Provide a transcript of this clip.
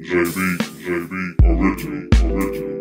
JB, JB, original, original.